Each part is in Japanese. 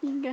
应该。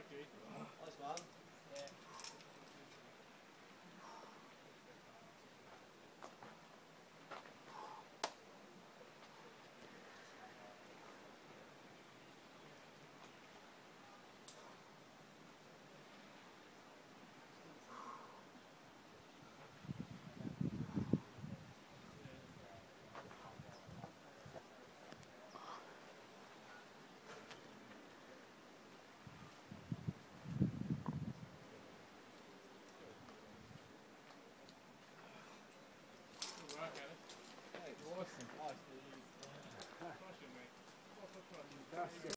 Okay. Nice one. Yeah.